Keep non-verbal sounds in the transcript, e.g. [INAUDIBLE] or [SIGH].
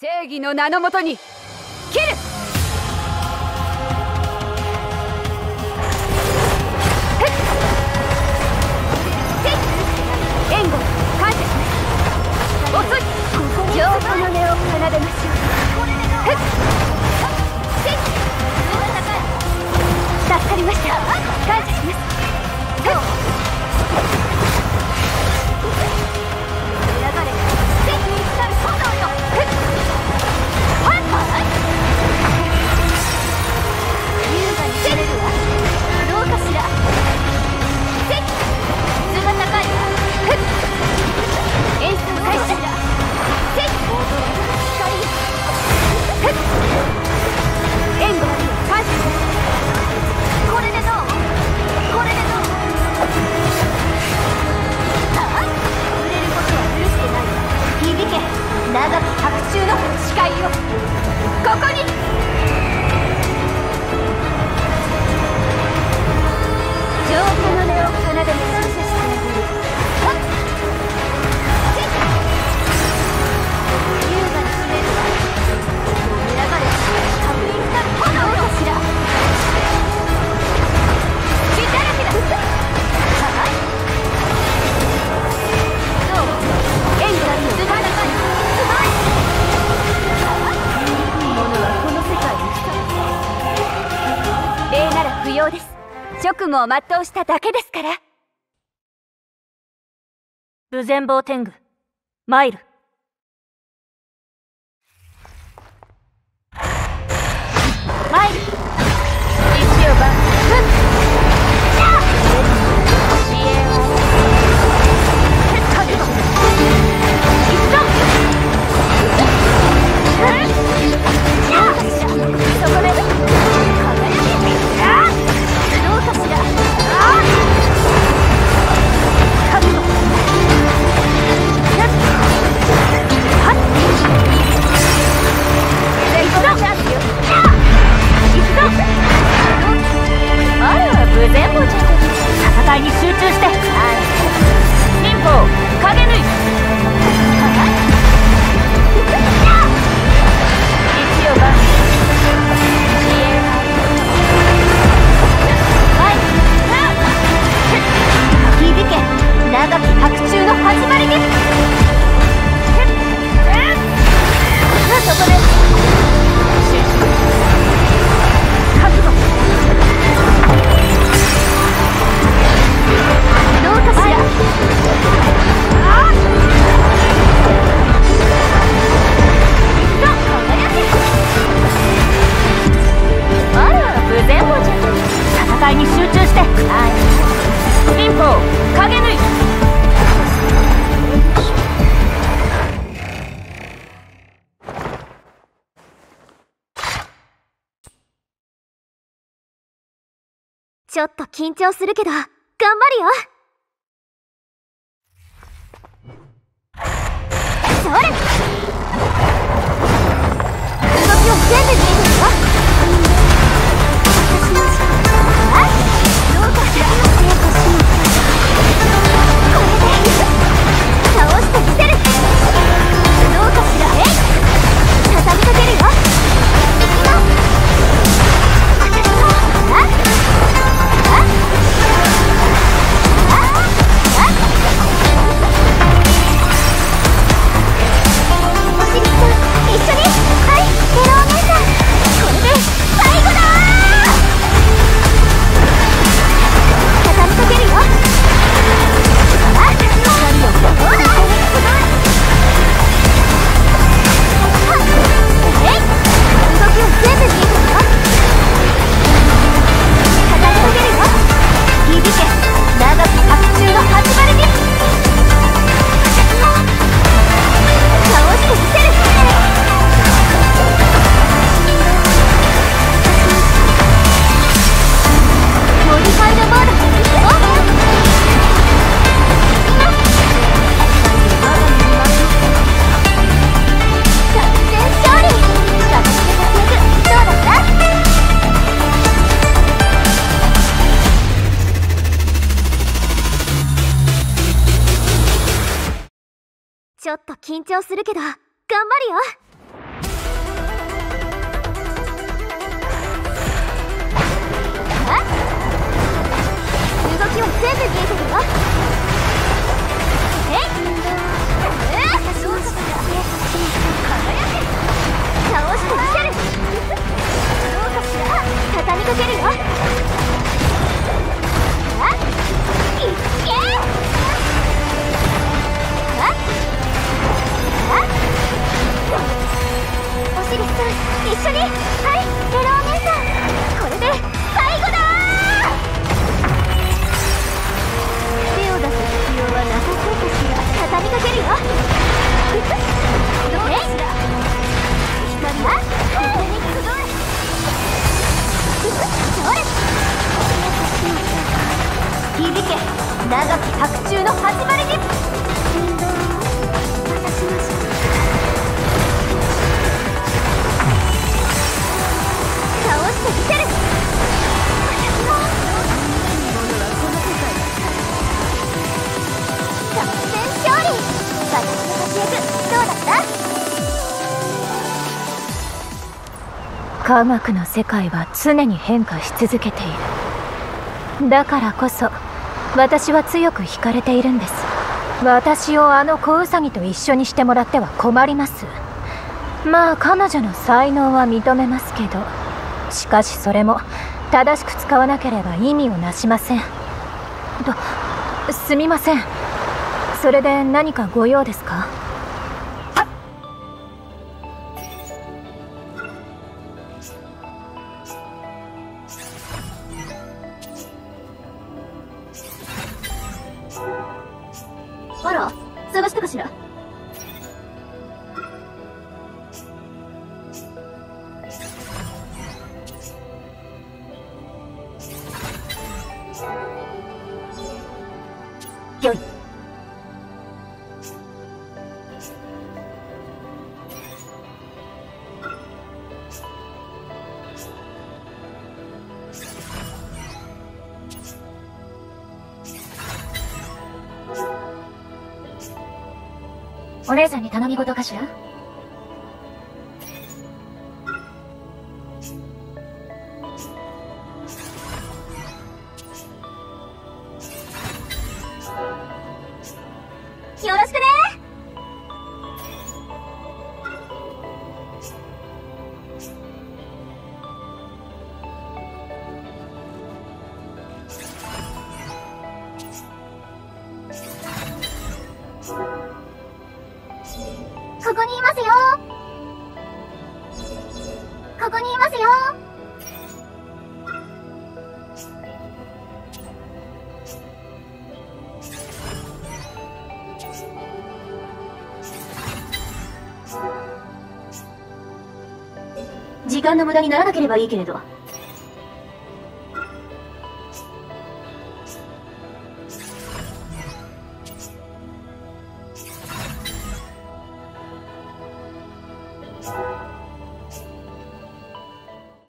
正義の名のもとに切る！援護感謝します。遅い情報の音を奏でましょう。職務を全うしただけですから。武前坊天狗。マイル。マイル。ちょっと緊張するけど、頑張るよ。そ [LAUGHS] れちょっと緊張するけど、頑張るよ。響け長き白昼の始まりに科学の世界は常に変化し続けている。だからこそ私は強く惹かれているんです。私をあの子ウサギと一緒にしてもらっては困ります。まあ彼女の才能は認めますけど。しかしそれも正しく使わなければ意味をなしません。とすみません。それで何かご用ですか？お姉さんに頼み事かしら？ここにいますよ。時間の無駄にならなければいいけれど。